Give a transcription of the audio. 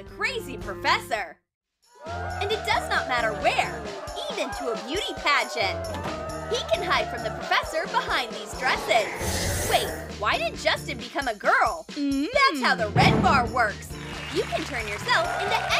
the crazy professor. And it does not matter where, even to a beauty pageant. He can hide from the professor behind these dresses. Wait, why did Justin become a girl? Mm. That's how the red bar works. You can turn yourself into any.